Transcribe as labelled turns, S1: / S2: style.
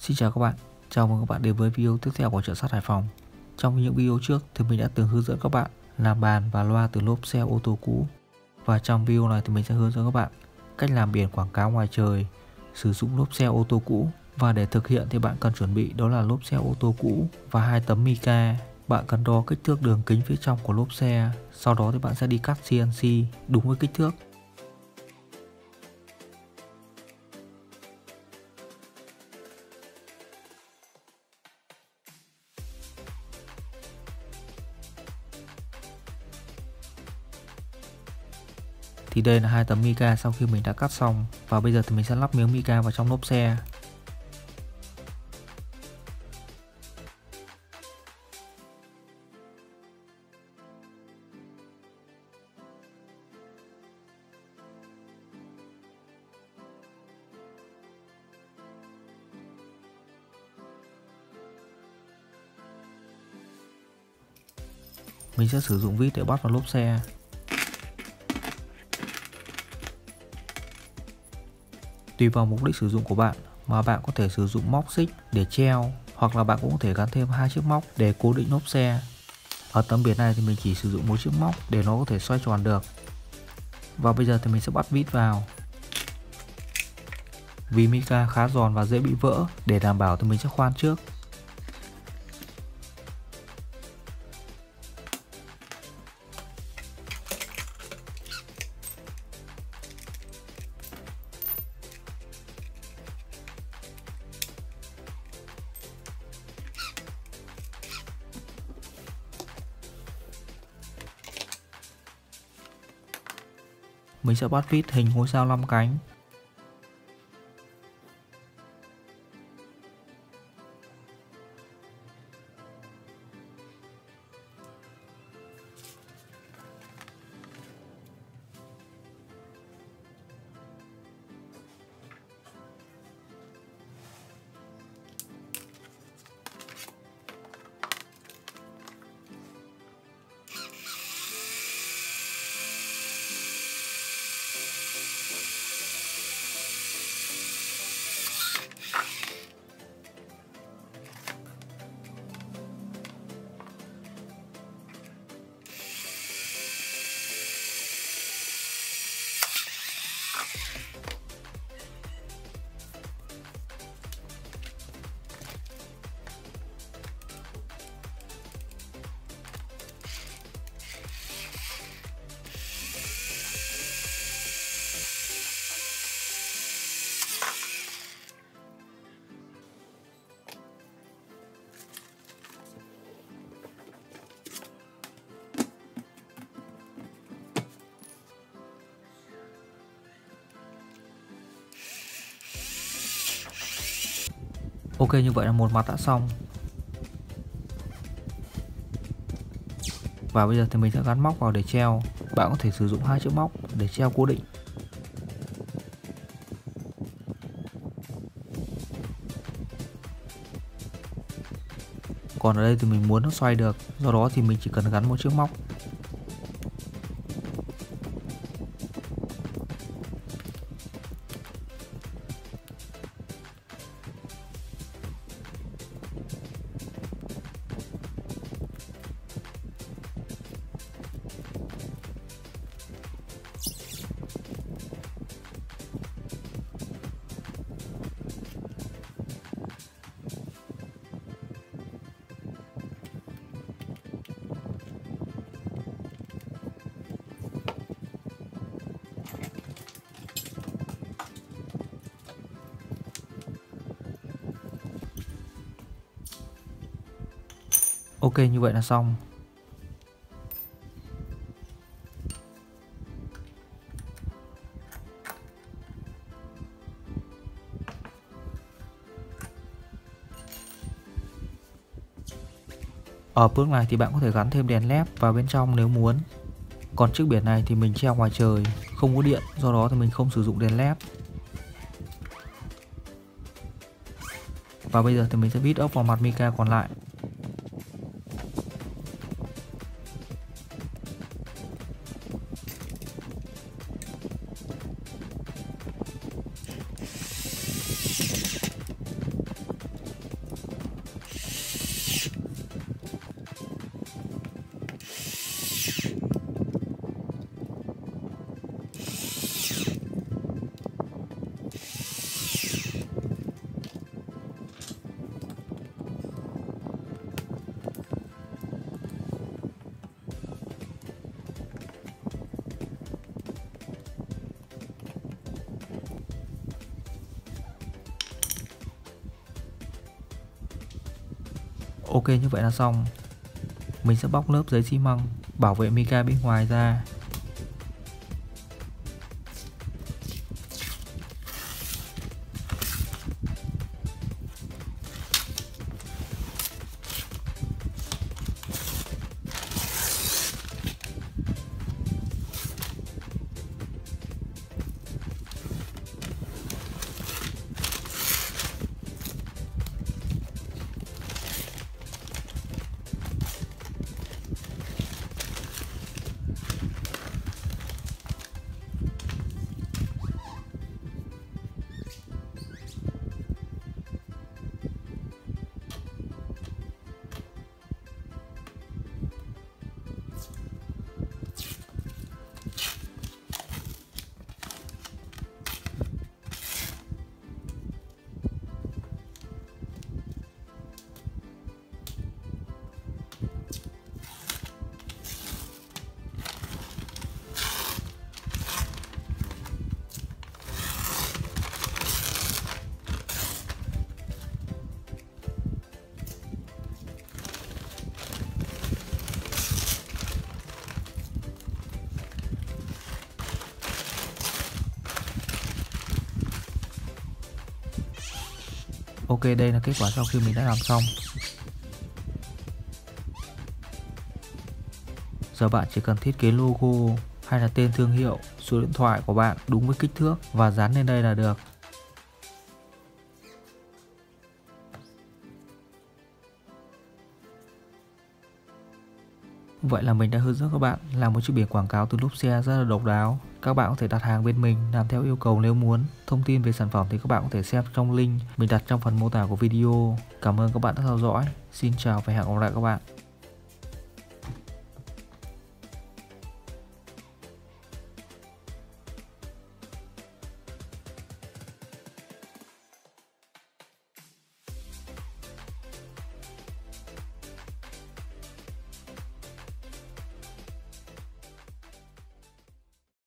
S1: Xin chào các bạn, chào mừng các bạn đến với video tiếp theo của chợ sắt Hải Phòng. Trong những video trước thì mình đã từng hướng dẫn các bạn làm bàn và loa từ lốp xe ô tô cũ. Và trong video này thì mình sẽ hướng dẫn các bạn cách làm biển quảng cáo ngoài trời, sử dụng lốp xe ô tô cũ. Và để thực hiện thì bạn cần chuẩn bị đó là lốp xe ô tô cũ và hai tấm mica. Bạn cần đo kích thước đường kính phía trong của lốp xe, sau đó thì bạn sẽ đi cắt CNC đúng với kích thước Thì đây là hai tấm mica sau khi mình đã cắt xong và bây giờ thì mình sẽ lắp miếng mica vào trong lốp xe. Mình sẽ sử dụng vít để bắt vào lốp xe Tùy vào mục đích sử dụng của bạn mà bạn có thể sử dụng móc xích để treo hoặc là bạn cũng có thể gắn thêm hai chiếc móc để cố định lốp xe. Ở tấm biển này thì mình chỉ sử dụng một chiếc móc để nó có thể xoay tròn được. Và bây giờ thì mình sẽ bắt vít vào. Vì mica khá giòn và dễ bị vỡ, để đảm bảo thì mình sẽ khoan trước mình sẽ bắt vít hình ngôi sao 5 cánh. Ok, như vậy là một mặt đã xong. Và bây giờ thì mình sẽ gắn móc vào để treo. Bạn có thể sử dụng hai chiếc móc để treo cố định. Còn ở đây thì mình muốn nó xoay được. Do đó thì mình chỉ cần gắn một chiếc móc. Ok, như vậy là xong. Ở bước này thì bạn có thể gắn thêm đèn led vào bên trong nếu muốn. Còn chiếc biển này thì mình treo ngoài trời, Không có điện, do đó thì mình không sử dụng đèn led. Và bây giờ thì mình sẽ vít ốc vào mặt mica còn lại. Ok, như vậy là xong. Mình sẽ bóc lớp giấy xi măng, Bảo vệ mica bên ngoài ra. Ok đây là kết quả sau khi mình đã làm xong. Giờ bạn chỉ cần thiết kế logo hay là tên thương hiệu, số điện thoại của bạn đúng với kích thước và dán lên đây là được. Vậy là mình đã hướng dẫn các bạn làm một chiếc biển quảng cáo từ lốp xe rất là độc đáo. Các bạn có thể đặt hàng bên mình, làm theo yêu cầu nếu muốn. Thông tin về sản phẩm thì các bạn có thể xem trong link mình đặt trong phần mô tả của video. Cảm ơn các bạn đã theo dõi. Xin chào và hẹn gặp lại các bạn.